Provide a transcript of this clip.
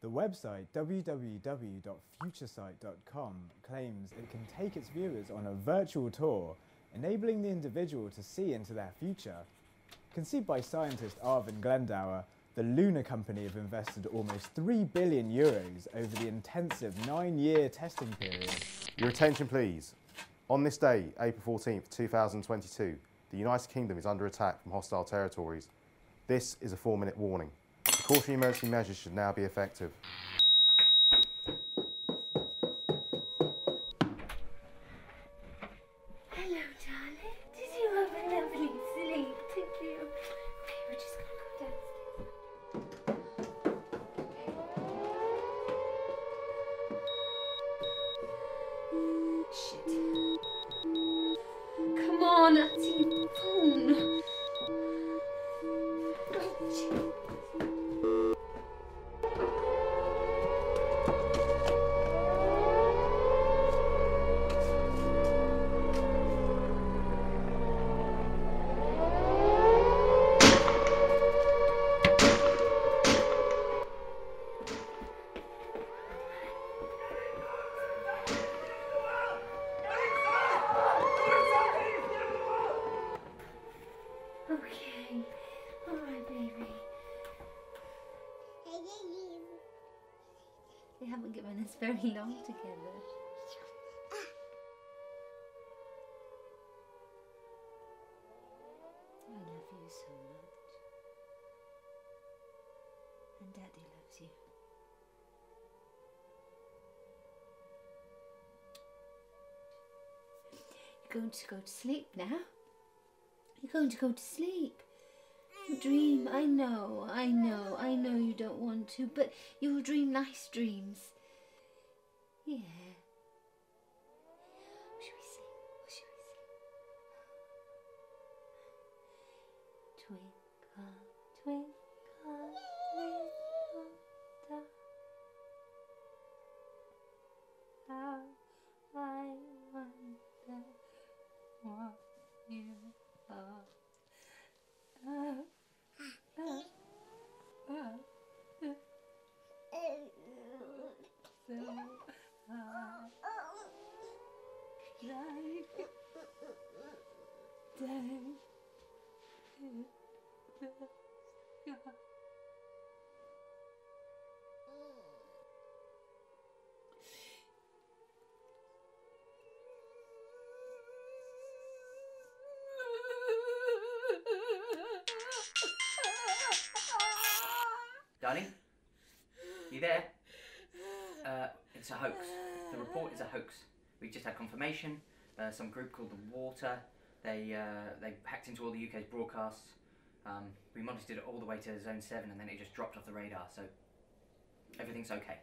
The website www.futuresight.com claims it can take its viewers on a virtual tour, enabling the individual to see into their future. Conceived by scientist Arvin Glendower, the Luna Company have invested almost 3 billion euros over the intensive nine-year testing period. Your attention please. On this day, April 14th, 2022, the United Kingdom is under attack from hostile territories. This is a four-minute warning. Precautionary emergency measures should now be effective. Hello, darling. Did you have a lovely sleep? Did you? We're just gonna go downstairs. Mm, shit. Come on, They haven't given us very long together. I love you so much. And Daddy loves you. You're going to go to sleep now. You're going to go to sleep. Dream, I know, I know, I know you don't want to, but you'll dream nice dreams. Yeah. What should we sing? What should we sing? Twinkle, twinkle, little star. How I wonder what you are. Oh, like day in the sky. Darling? You there? Uh, it's a hoax. The report is a hoax. We just had confirmation. Uh, some group called the Water. They uh, they hacked into all the UK's broadcasts. Um, we monitored it all the way to Zone Seven, and then it just dropped off the radar. So everything's okay.